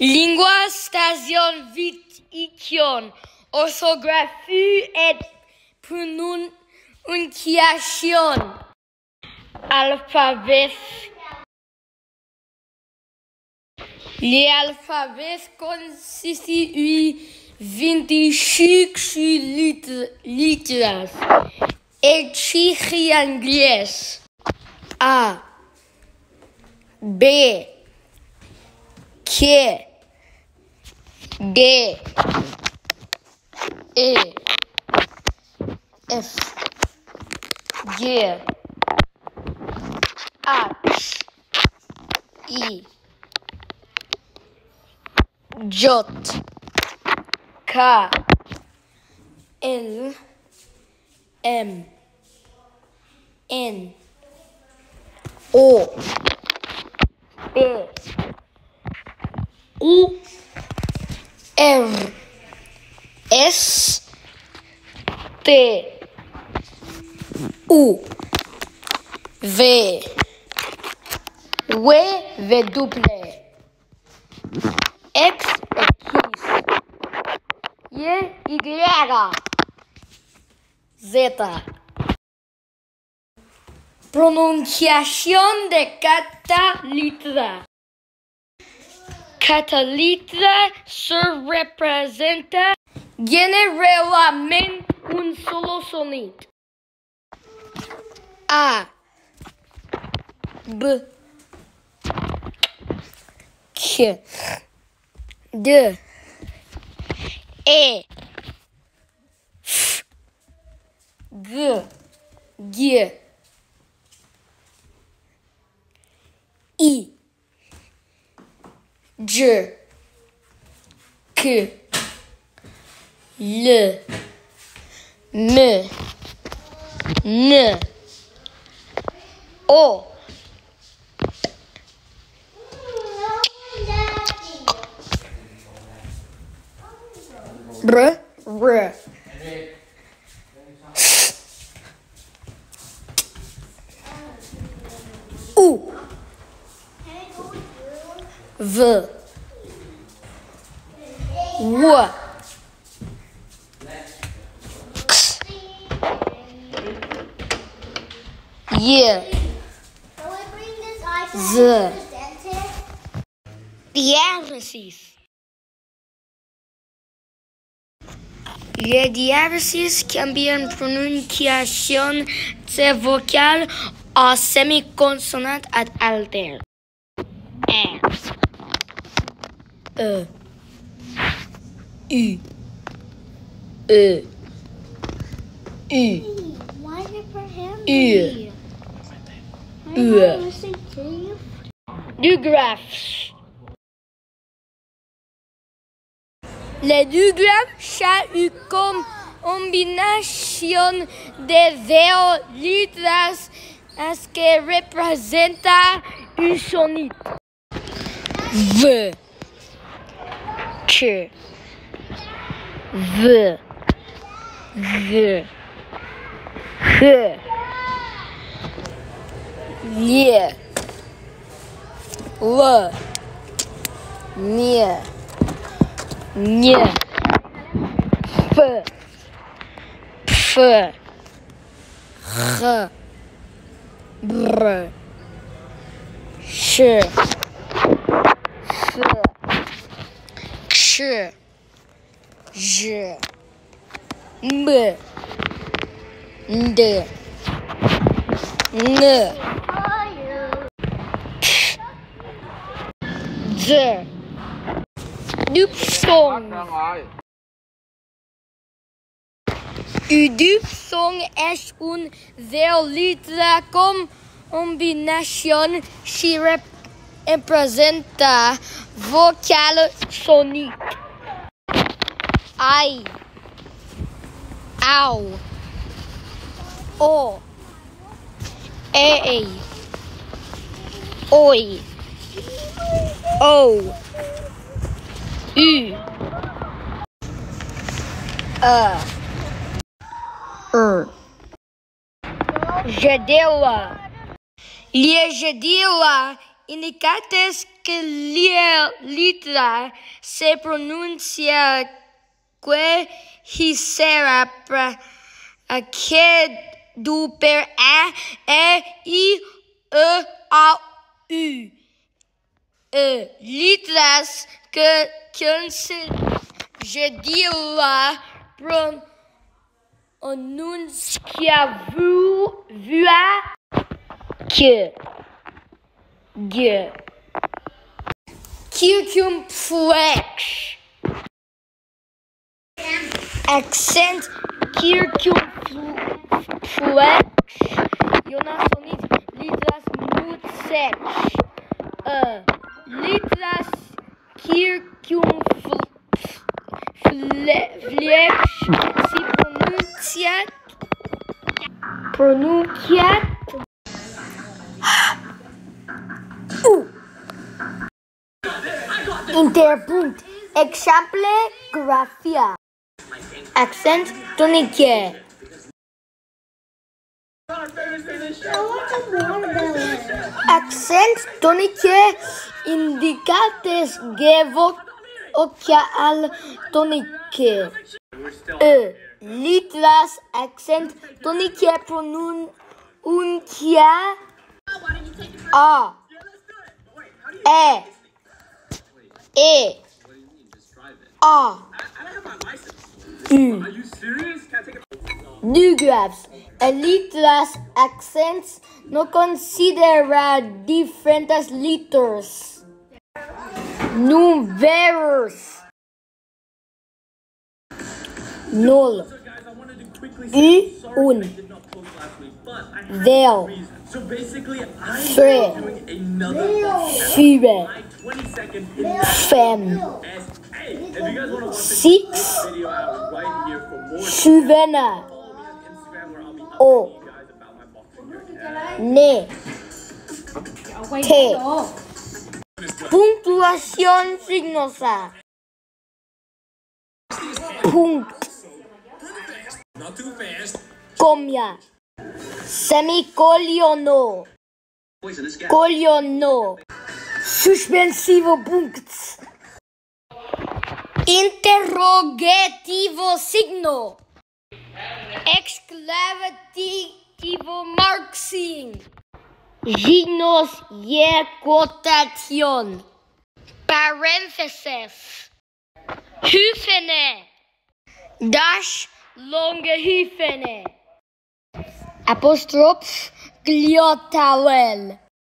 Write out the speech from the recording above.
Lingua station vit icion, orthography et pronunciation. Alphabet. L'alphabet constitue 26 lettres écrites A, B, Q, D. E. F. G. H. I. J. K. L. M. N. O. P. U. R. S. T. U. V. W. W. X. X. Y. Y. Z. Pronunciación de cada. Cada letra se representa generalmente un solo sonido. A. B. Q. D. E. F. G. G. I. J. K. L. M. N. O. R. R. U. V. W. X. Y. Z. Diáresis. Les diáresis cambian pronunciación de vocal a semiconsonante ad alter. E. E. U E. U U U Du graphes Les du graphes eu comme combinaison de deux lettres que représente une sonite. V. Ч. В. Г. Х. Не. Л. Не. Не. Ф. Пф. Х. Бр. Щ. sh, j, m, d, n, p, z, đúp song. U đúp song és un zeolitra com combination sirep representa vocal sonido. Ai. Au. O. Ei. Oi. O. U. A. Er. Jadela. Lia jadela indicates quelle letra se pronuncia que sera que du per a e i e a u. E letras que que dis la pronuncia vu vua que Yeah. Flex. Accent cucumber flex. Eu não sou letras muito sete. Uh, letras cucumber flex se pronuncia pronuncia Interpunct. Exemple grafia. Accent tonique. Accent tonique indicates gevo ocia al tonique. E. Litras accent tonique pronun untia. A. E. A. U. Nugraphs. Letras accents no considera diferentes letters. Numerous. Null. U. Un. Vel. So basically, I'm Three. doing another Fire. 20 second Femme. Hey, if you guys want to watch Six. this video out right here for more, Suvena. follow me on Instagram where I'll be oh. updating O. you guys about my boxing gear. Ne. T. Puntuación signosa. Punct. Not too fast. Comia. Semicoliono. Coliono. Suspensivo punct. Interrogativo signo. Exclamativo marxing. Signos y cotación. Paréntesis. Hyphene. Dash longe hyphene. apostrops glotalen